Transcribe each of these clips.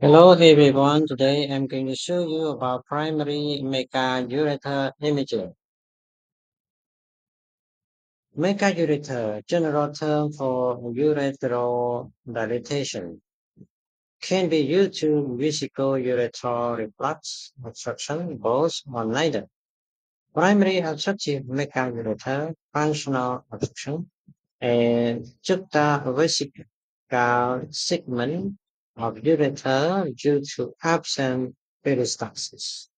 Hello everyone, today I'm going to show you about primary megaureter imaging. Megaureter, general term for ureteral dilatation, can be used to vesicoureteral reflux obstruction, both or neither. Primary obstructive megaureter, functional obstruction, and juxtavesical segment of ureter due to absent peristalsis.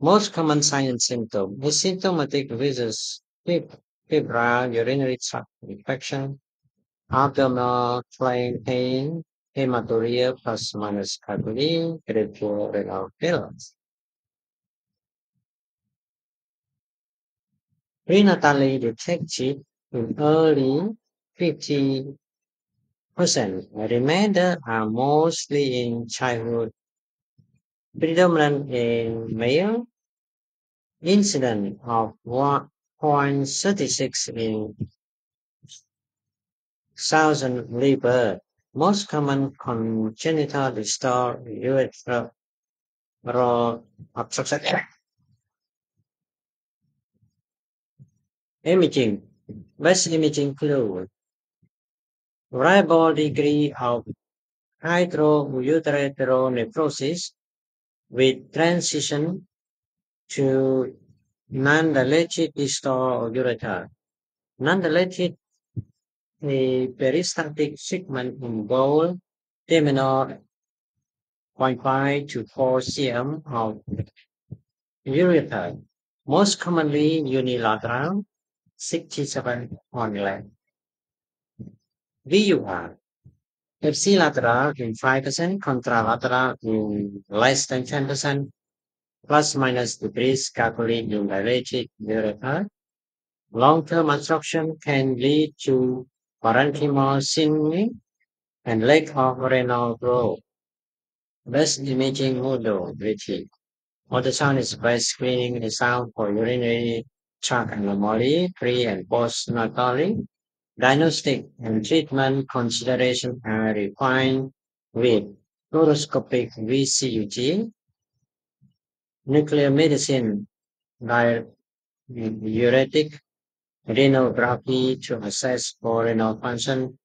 Most common sign and symptom is symptomatic viscous febrile urinary tract infection, abdominal flaying pain, hematuria plus minus calculi, renal failure. Prenatally detected in early 50 percent. The remainder are mostly in childhood, predominant in male, incident of 1.36 in thousand liver. Most common congenital urethral obstruction. Imaging. Best imaging clue. Variable degree of hydroureteronephrosis with transition to non-dilated distal ureter. Non-dilated peristaltic segment in bowl terminal 0.5 to 4 cm of ureter, most commonly unilateral, 67 on length. VUR ipsilateral in 5%, contralateral in less than 10%, plus minus degrees calculated in dilated ureter. Long-term obstruction can lead to parenchymal thinning and lack of renal growth. Best imaging modality. Ultrasound is best screening sound for urinary tract anomaly, pre and post-natally. Diagnostic and treatment consideration are refined with fluoroscopic VCUG, nuclear medicine, diuretic, renography to assess for renal function,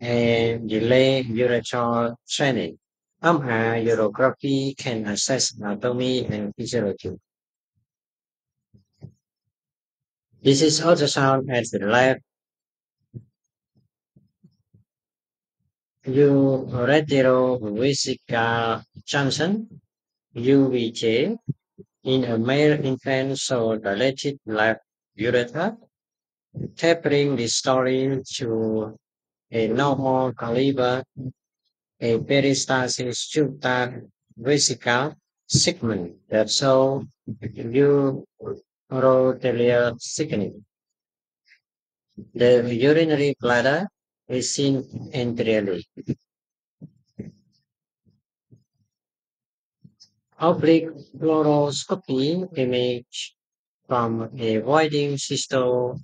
and delay urethral training. Somehow, urography can assess anatomy and physiology. This is ultrasound at the left ureterovesical junction UVJ in a male infant so dilated left ureter, tapering the story to a normal caliber, a peristalsis juncta vesical segment. That show urothelial thickening. The urinary bladder is seen anteriorly. Oblique fluoroscopy image from a voiding cysto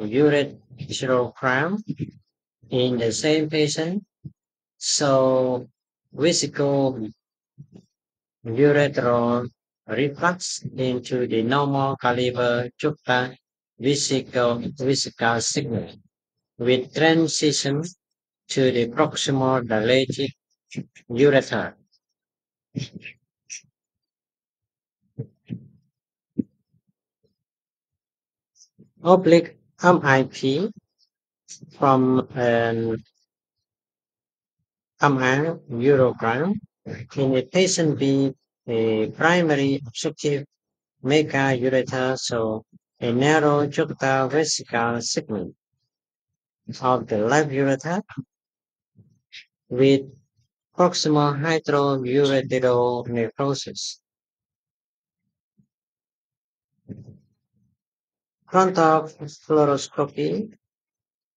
urethrogram in the same patient. So vesical urethral reflux into the normal caliber juncta vesical vesical signal with transition to the proximal dilated ureter. Oblique MIP from um, an MR urogram in a patient with a primary obstructive megaureter, so a narrow juxtavesical segment of the left ureter with proximal hydroureteronephrosis. Frontal fluoroscopy,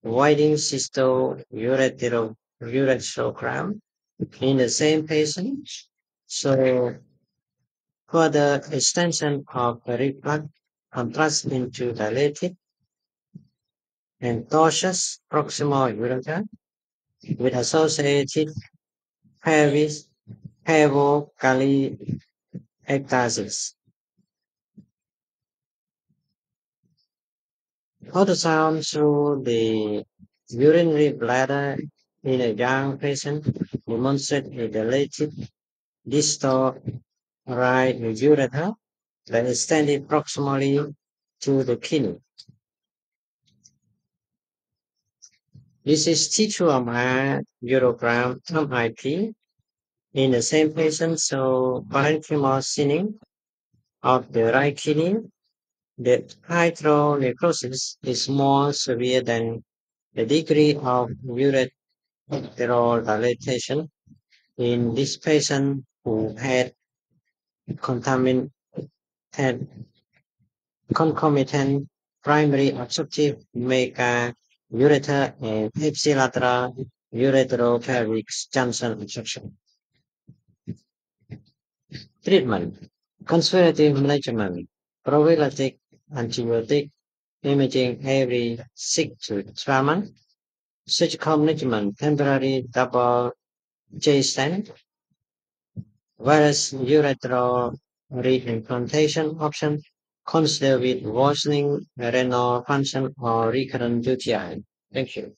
widening cysto urethrogram in the same patient. So further extension of the reflux contrast into dilated and tortuous proximal ureter with associated pelvis pelvocaliectasis. Ultrasound through the urinary bladder in a young patient demonstrates a dilated distal right ureter that extended proximally to the kidney. This is T2MR urogram MIP in the same patient, so parenchymal thinning of the right kidney. The hydronephrosis is more severe than the degree of ureteral dilatation in this patient who had contaminated concomitant primary obstructive mega ureter and ipsilateral ureteropelvic junction obstruction. Treatment Conservative management prophylactic antibiotic imaging every 6 to 12 months. Surgical management temporary double J stent. Virus ureteral reimplantation option consider with worsening renal function or recurrent UTI. Thank you.